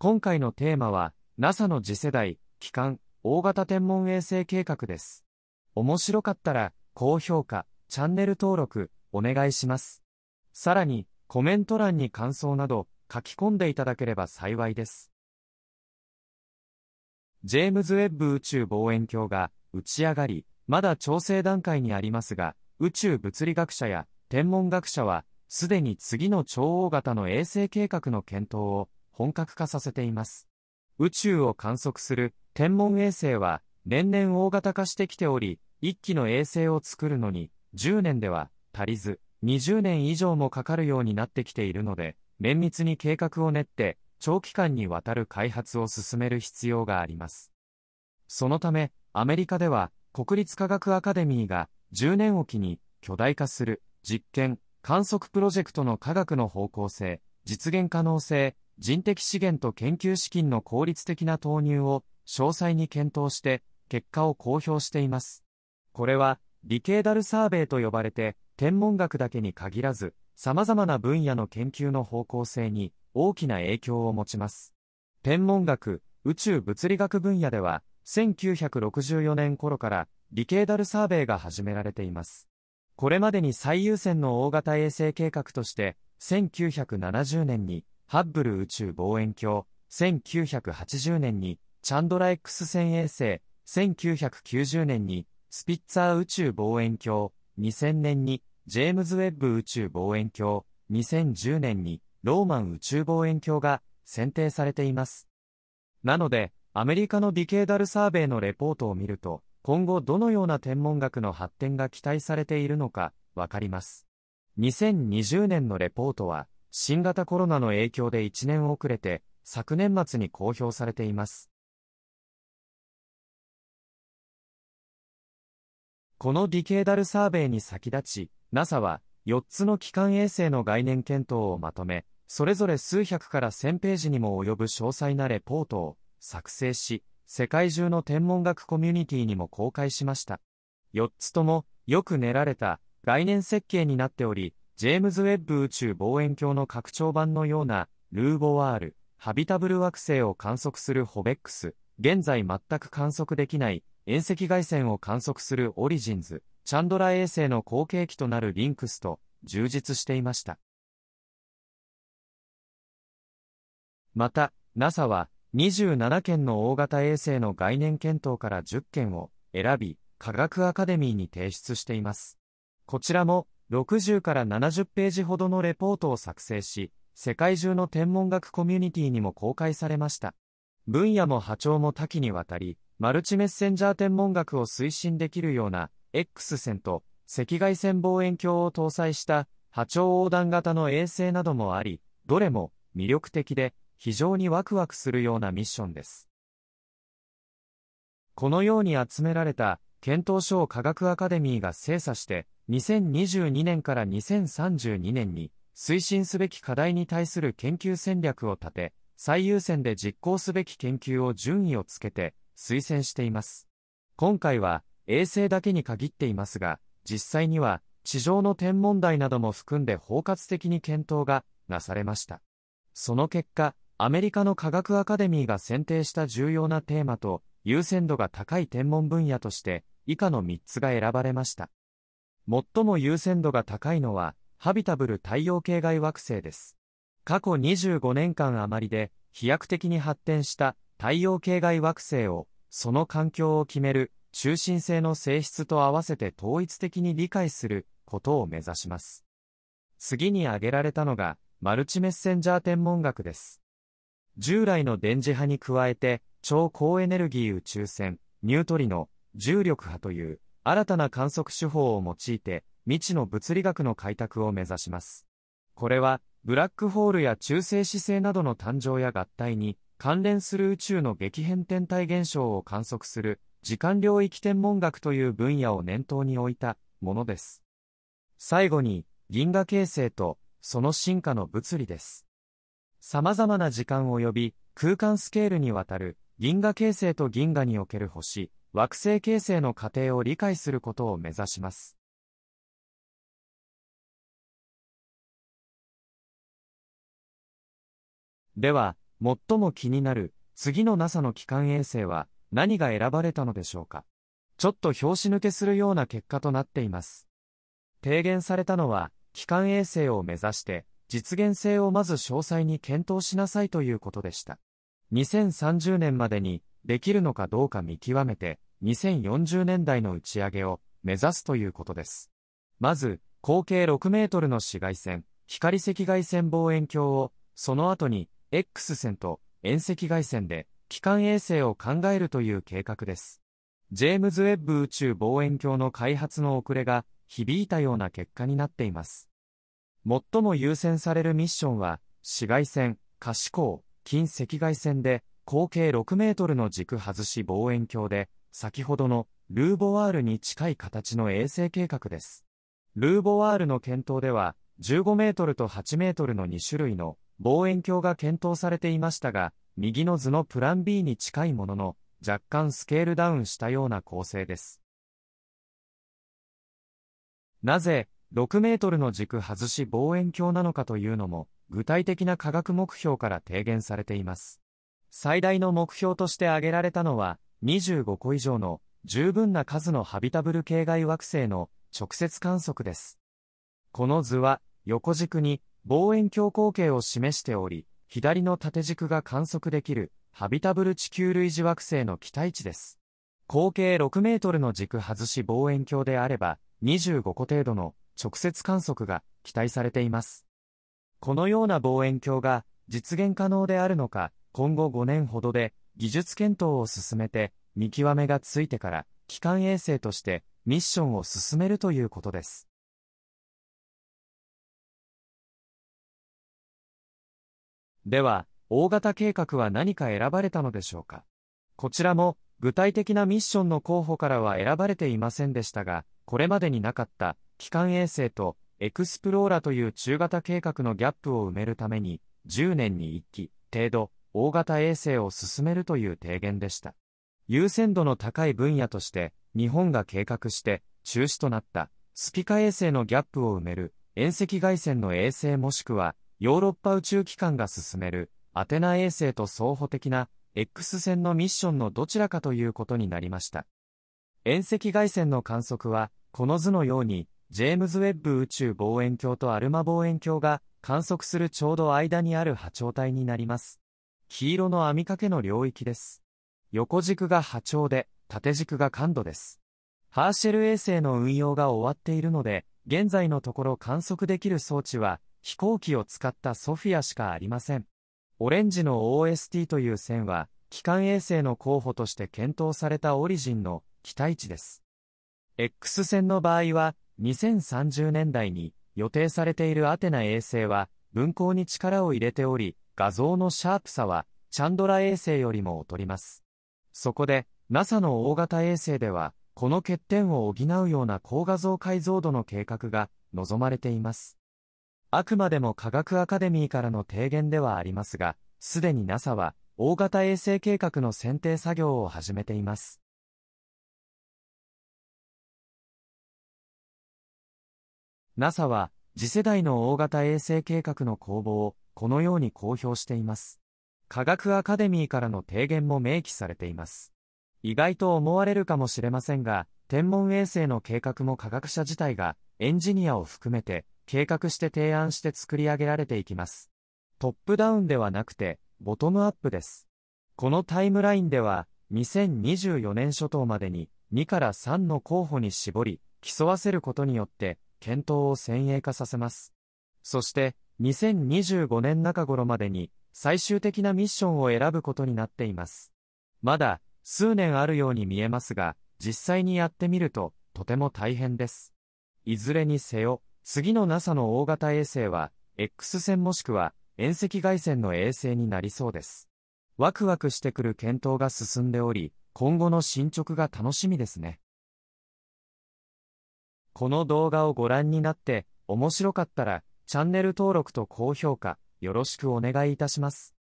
今回のテーマは、NASA の次世代、機関、大型天文衛星計画です。面白かったら、高評価、チャンネル登録、お願いします。さらに、コメント欄に感想など、書き込んでいただければ幸いです。ジェームズ・ウェッブ宇宙望遠鏡が打ち上がり、まだ調整段階にありますが、宇宙物理学者や天文学者は、すでに次の超大型の衛星計画の検討を本格化させています。宇宙を観測する天文衛星は年々大型化してきており、1機の衛星を作るのに10年では足りず、20年以上もかかるようになってきているので、綿密に計画を練って長期間にわたる開発を進める必要があります。そのため、アメリカでは国立科学アカデミーが10年おきに巨大化する実験、観測プロジェクトの科学の方向性、実現可能性、人的資源と研究資金の効率的な投入を詳細に検討して結果を公表しています。これはリケーダルサーベイと呼ばれて天文学だけに限らず様々な分野の研究の方向性に大きな影響を持ちます。天文学、宇宙物理学分野では1964年頃からリケーダルサーベイが始められています。これまでに最優先の大型衛星計画として、1970年にハッブル宇宙望遠鏡、1980年にチャンドラ X 線衛星、1990年にスピッツァー宇宙望遠鏡、2000年にジェームズ・ウェッブ宇宙望遠鏡、2010年にローマン宇宙望遠鏡が選定されています。なので、アメリカのディケーダルサーベイのレポートを見ると、今後どのような天文学の発展が期待されているのかわかります。2020年のレポートは新型コロナの影響で1年遅れて昨年末に公表されています。このディケーダルサーベイに先立ち、NASA は4つの基幹衛星の概念検討をまとめ、それぞれ数百から1000ページにも及ぶ詳細なレポートを作成し、世界中の天文学コミュニティにも公開しました。4つとも、よく練られた概念設計になっており、ジェームズ・ウェッブ宇宙望遠鏡の拡張版のような、ルーボワール、ハビタブル惑星を観測するホベックス、現在全く観測できない遠赤外線を観測するオリジンズ、チャンドラ衛星の後継機となるリンクスと充実していました。また、NASA は27件の大型衛星の概念検討から10件を選び、科学アカデミーに提出しています。こちらも60から70ページほどのレポートを作成し、世界中の天文学コミュニティにも公開されました。分野も波長も多岐にわたり、マルチメッセンジャー天文学を推進できるような X 線と赤外線望遠鏡を搭載した波長横断型の衛星などもあり、どれも魅力的で非常にワクワクするようなミッションです。このように集められた検討書を科学アカデミーが精査して、2022年から2032年に推進すべき課題に対する研究戦略を立て、最優先で実行すべき研究を順位をつけて推薦しています。今回は衛星だけに限っていますが、実際には地上の天文台なども含んで包括的に検討がなされました。その結果、アメリカの科学アカデミーが選定した重要なテーマと優先度が高い天文分野として以下の3つが選ばれました。最も優先度が高いのはハビタブル太陽系外惑星です。過去25年間余りで飛躍的に発展した太陽系外惑星をその環境を決める中心性の性質と合わせて統一的に理解することを目指します。次に挙げられたのがマルチメッセンジャー天文学です。従来の電磁波に加えて、超高エネルギー宇宙船、ニュートリノ、重力波という新たな観測手法を用いて、未知の物理学の開拓を目指します。これは、ブラックホールや中性子星などの誕生や合体に関連する宇宙の激変天体現象を観測する時間領域天文学という分野を念頭に置いたものです。最後に、銀河形成とその進化の物理です。様々な時間及び空間スケールにわたる銀河形成と銀河における星、惑星形成の過程を理解することを目指します。では、最も気になる次の NASA の基幹衛星は何が選ばれたのでしょうか？ちょっと拍子抜けするような結果となっています。提言されたのは、基幹衛星を目指して、実現性をまず詳細に検討しなさいということでした。2030年までにできるのかどうか見極めて、2040年代の打ち上げを目指すということです。まず、合計6メートルの紫外線、光赤外線望遠鏡を、その後に X 線と遠赤外線で基幹衛星を考えるという計画です。ジェームズ・ウェッブ宇宙望遠鏡の開発の遅れが響いたような結果になっています。最も優先されるミッションは、紫外線、可視光、近赤外線で、合計6メートルの軸外し望遠鏡で、先ほどのルーボワールに近い形の衛星計画です。ルーボワールの検討では、15メートルと8メートルの2種類の望遠鏡が検討されていましたが、右の図のプラン B に近いものの、若干スケールダウンしたような構成です。なぜ、6メートルの軸外し望遠鏡なのかというのも、具体的な科学目標から提言されています。最大の目標として挙げられたのは、25個以上の十分な数のハビタブル系外惑星の直接観測です。この図は、横軸に望遠鏡光景を示しており、左の縦軸が観測できるハビタブル地球類似惑星の期待値です。合計6メートルの軸外し望遠鏡であれば、25個程度の直接観測が期待されています。このような望遠鏡が実現可能であるのか、今後5年ほどで技術検討を進めて、見極めがついてから、基幹衛星としてミッションを進めるということです。では、大型計画は何か選ばれたのでしょうか？こちらも、具体的なミッションの候補からは選ばれていませんでしたが、これまでになかった基幹衛星とエクスプローラという中型計画のギャップを埋めるために、10年に1機程度、大型衛星を進めるという提言でした。優先度の高い分野として、日本が計画して中止となったスピカ衛星のギャップを埋める遠赤外線の衛星もしくはヨーロッパ宇宙機関が進めるアテナ衛星と双方的な X 線のミッションのどちらかということになりました。遠赤外線の観測は、この図のように、ジェームズ・ウェッブ宇宙望遠鏡とアルマ望遠鏡が観測するちょうど間にある波長帯になります。黄色の網掛けの領域です。横軸が波長で、縦軸が感度です。ハーシェル衛星の運用が終わっているので、現在のところ観測できる装置は飛行機を使ったソフィアしかありません。オレンジの OST という線は、基幹衛星の候補として検討されたオリジンの期待値です。X 線の場合は、2030年代に予定されているアテナ衛星は、分光に力を入れており、画像のシャープさは、チャンドラ衛星よりも劣ります。そこで、NASA の大型衛星では、この欠点を補うような高画像解像度の計画が望まれています。あくまでも科学アカデミーからの提言ではありますが、すでに NASA は大型衛星計画の選定作業を始めています。NASA は次世代の大型衛星計画の公募をこのように公表しています。科学アカデミーからの提言も明記されています。意外と思われるかもしれませんが、天文衛星の計画も科学者自体がエンジニアを含めて計画して提案して作り上げられていきます。トップダウンではなくて、ボトムアップです。このタイムラインでは、2024年初頭までに2から3の候補に絞り、競わせることによって、検討を先鋭化させます。そして、2025年中頃までに、最終的なミッションを選ぶことになっています。まだ、数年あるように見えますが、実際にやってみると、とても大変です。いずれにせよ、次の NASA の大型衛星は、X 線もしくは遠赤外線の衛星になりそうです。ワクワクしてくる検討が進んでおり、今後の進捗が楽しみですね。この動画をご覧になって面白かったら、チャンネル登録と高評価、よろしくお願いいたします。